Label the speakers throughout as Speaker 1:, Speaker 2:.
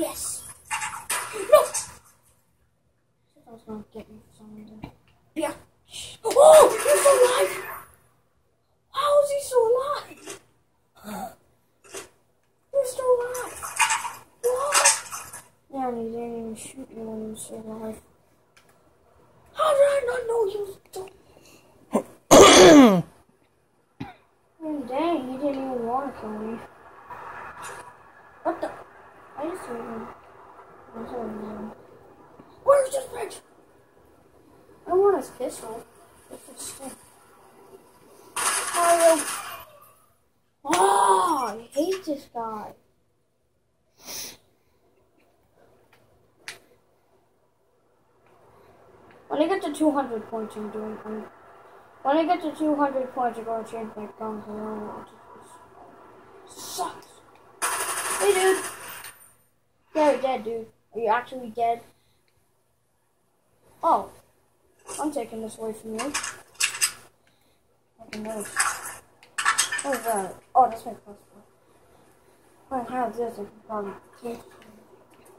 Speaker 1: Yes. No.
Speaker 2: I was gonna get me for some reason.
Speaker 1: Yeah. Oh, he's alive. How is he so alive? He's still alive. What?
Speaker 2: Yeah, and he didn't even shoot you when he was still alive.
Speaker 1: How did I not know he was still?
Speaker 2: Dang, he didn't even want to kill me.
Speaker 1: What the?
Speaker 2: I just told him. I told him.
Speaker 1: Where's this bitch?
Speaker 2: I don't want his pistol. It's a stick.
Speaker 1: Mario.
Speaker 2: Oh, I hate this guy. When I get to 200 points, I'm doing. I'm, when I get to 200 points, I'm gonna change my guns around.
Speaker 1: Sucks.
Speaker 2: Hey, dude. You're dead, dude. Are you actually dead? Oh. I'm taking this away from you. What is that? Oh, that's my plus If I have this, I can probably take.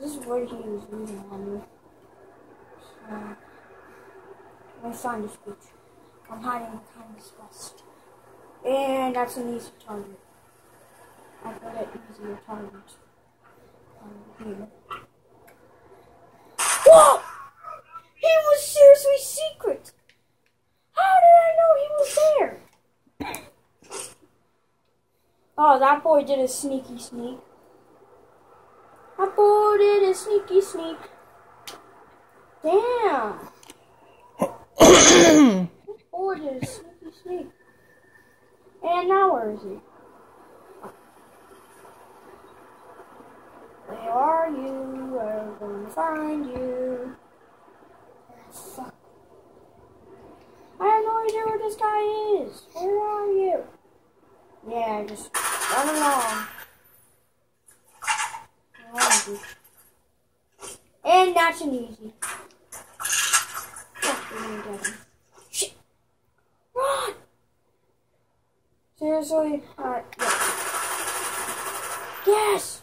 Speaker 2: This is where he was leaving on me. So, me find this bitch. I'm hiding behind this vest. And that's an easy target. I got an easier target.
Speaker 1: Whoa! He was seriously secret. How did I know he was there?
Speaker 2: Oh, that boy did a sneaky sneak. That boy did a sneaky sneak. Damn. that boy did a sneaky sneak. And now where is he? Where are you? We're gonna find you. Fuck. I have no idea where this guy is. Where are you? Yeah, just run along. And that's an easy. Shit. Run! Seriously? Alright, yes. Yes!